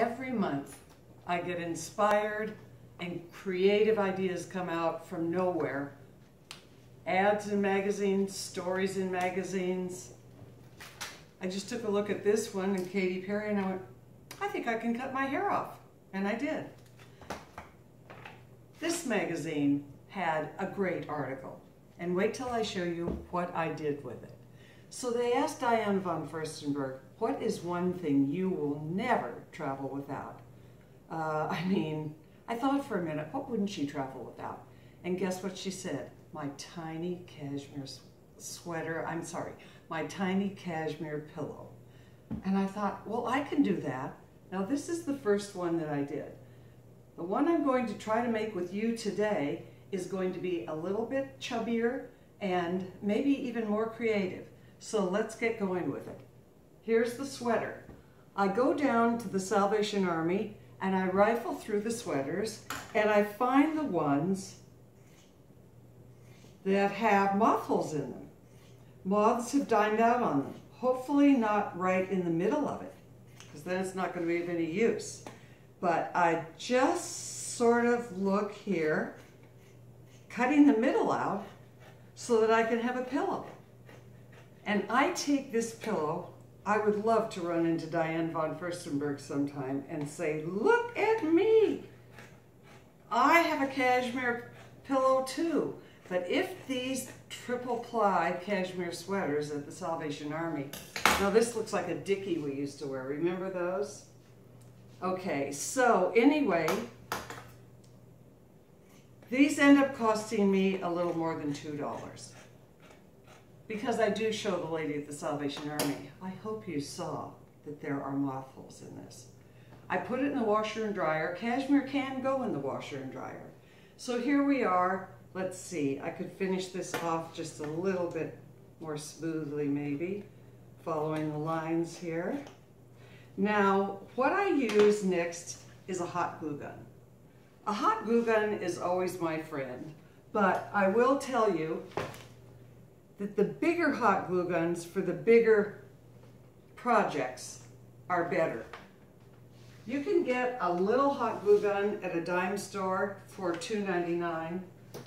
every month I get inspired and creative ideas come out from nowhere. Ads in magazines, stories in magazines. I just took a look at this one and Katy Perry and I went, I think I can cut my hair off. And I did. This magazine had a great article. And wait till I show you what I did with it. So they asked Diane von Furstenberg, what is one thing you will never travel without? Uh, I mean, I thought for a minute, what wouldn't she travel without? And guess what she said? My tiny cashmere sweater, I'm sorry, my tiny cashmere pillow. And I thought, well, I can do that. Now this is the first one that I did. The one I'm going to try to make with you today is going to be a little bit chubbier and maybe even more creative. So let's get going with it. Here's the sweater. I go down to the Salvation Army and I rifle through the sweaters and I find the ones that have moth holes in them. Moths have dined out on them. Hopefully not right in the middle of it because then it's not going to be of any use. But I just sort of look here, cutting the middle out so that I can have a pillow. And I take this pillow, I would love to run into Diane von Furstenberg sometime and say, look at me. I have a cashmere pillow too. But if these triple ply cashmere sweaters at the Salvation Army, now this looks like a dickie we used to wear. Remember those? Okay, so anyway, these end up costing me a little more than $2 because I do show the lady at the Salvation Army. I hope you saw that there are moth holes in this. I put it in the washer and dryer. Cashmere can go in the washer and dryer. So here we are. Let's see, I could finish this off just a little bit more smoothly maybe, following the lines here. Now, what I use next is a hot glue gun. A hot glue gun is always my friend, but I will tell you that the bigger hot glue guns for the bigger projects are better. You can get a little hot glue gun at a dime store for $2.99.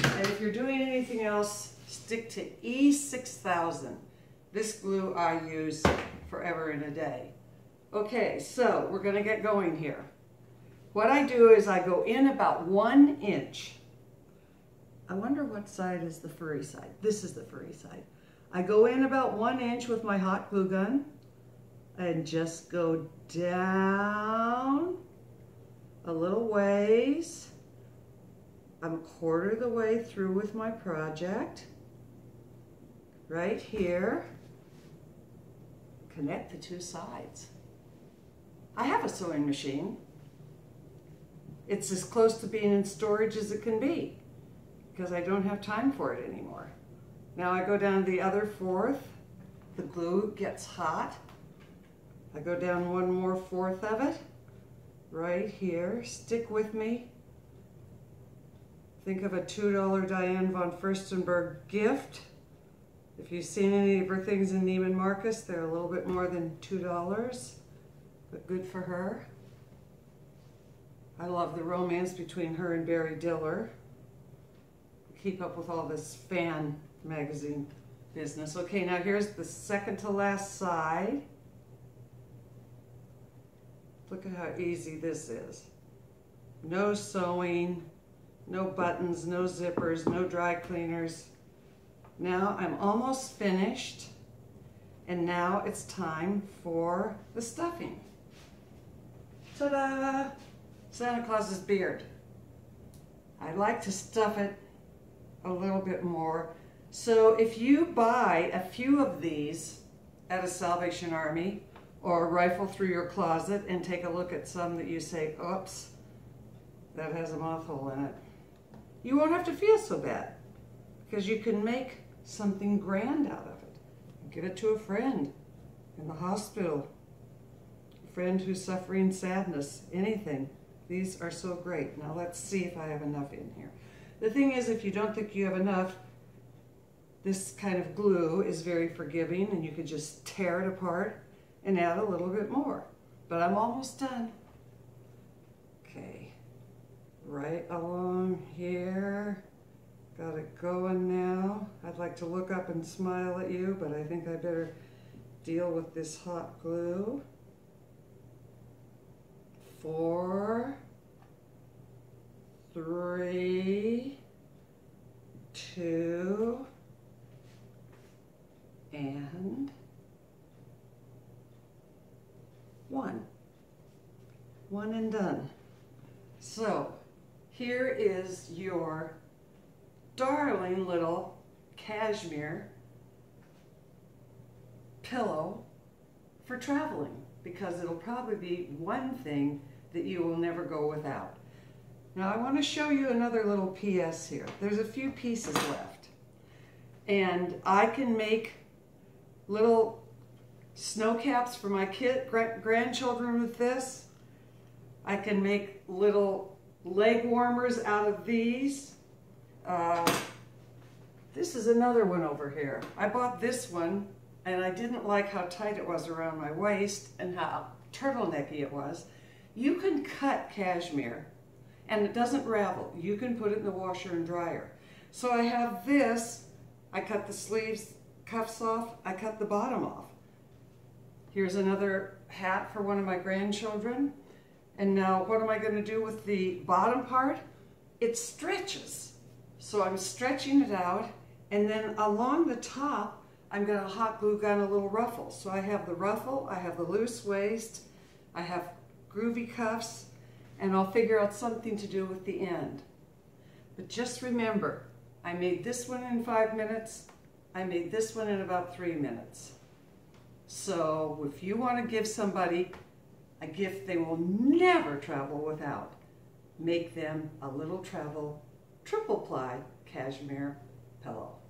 And if you're doing anything else, stick to E6000. This glue I use forever and a day. Okay, so we're gonna get going here. What I do is I go in about one inch I wonder what side is the furry side. This is the furry side. I go in about one inch with my hot glue gun and just go down a little ways. I'm a quarter of the way through with my project. Right here. Connect the two sides. I have a sewing machine. It's as close to being in storage as it can be because I don't have time for it anymore. Now I go down the other fourth. The glue gets hot. I go down one more fourth of it, right here. Stick with me. Think of a $2 Diane von Furstenberg gift. If you've seen any of her things in Neiman Marcus, they're a little bit more than $2, but good for her. I love the romance between her and Barry Diller keep up with all this fan magazine business. Okay, now here's the second to last side. Look at how easy this is. No sewing, no buttons, no zippers, no dry cleaners. Now I'm almost finished and now it's time for the stuffing. Ta-da! Santa Claus's beard. I like to stuff it a little bit more. So if you buy a few of these at a Salvation Army or rifle through your closet and take a look at some that you say, oops, that has a moth hole in it, you won't have to feel so bad because you can make something grand out of it. Give it to a friend in the hospital, a friend who's suffering sadness, anything. These are so great. Now let's see if I have enough in here. The thing is, if you don't think you have enough, this kind of glue is very forgiving and you could just tear it apart and add a little bit more. But I'm almost done. Okay, right along here. Got it going now. I'd like to look up and smile at you, but I think I better deal with this hot glue. Four, three, two, and one. One and done. So here is your darling little cashmere pillow for traveling because it'll probably be one thing that you will never go without. Now I want to show you another little PS here. There's a few pieces left. And I can make little snow caps for my kid, grandchildren with this. I can make little leg warmers out of these. Uh, this is another one over here. I bought this one and I didn't like how tight it was around my waist and how turtlenecky it was. You can cut cashmere and it doesn't ravel. You can put it in the washer and dryer. So I have this, I cut the sleeves, cuffs off, I cut the bottom off. Here's another hat for one of my grandchildren. And now what am I going to do with the bottom part? It stretches. So I'm stretching it out and then along the top I'm going to hot glue gun a little ruffle. So I have the ruffle, I have the loose waist, I have groovy cuffs, and I'll figure out something to do with the end. But just remember, I made this one in five minutes, I made this one in about three minutes. So if you want to give somebody a gift they will never travel without, make them a little travel triple ply cashmere pillow.